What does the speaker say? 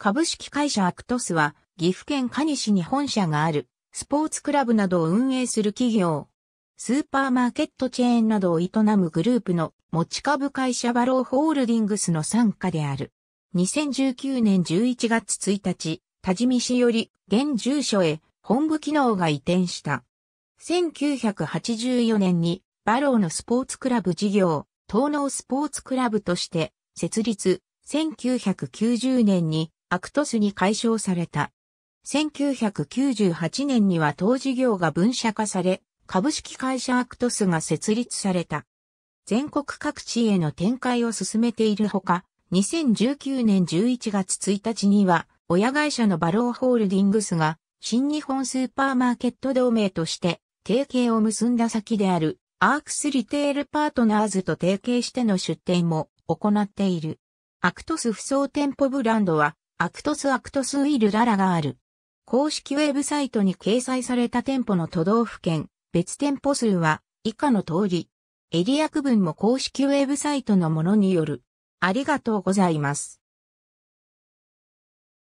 株式会社アクトスは岐阜県可児市に本社があるスポーツクラブなどを運営する企業。スーパーマーケットチェーンなどを営むグループの持ち株会社バローホールディングスの傘下である。2019年11月1日、多治見市より現住所へ本部機能が移転した。1984年にバローのスポーツクラブ事業、東濃スポーツクラブとして設立、1990年にアクトスに改称された。1998年には当事業が分社化され、株式会社アクトスが設立された。全国各地への展開を進めているほか、2019年11月1日には、親会社のバローホールディングスが、新日本スーパーマーケット同盟として、提携を結んだ先である、アークスリテールパートナーズと提携しての出店も行っている。アクトス不走店舗ブランドは、アクトスアクトスウィルララがある。公式ウェブサイトに掲載された店舗の都道府県、別店舗数は以下の通り。エリア区分も公式ウェブサイトのものによる。ありがとうございます。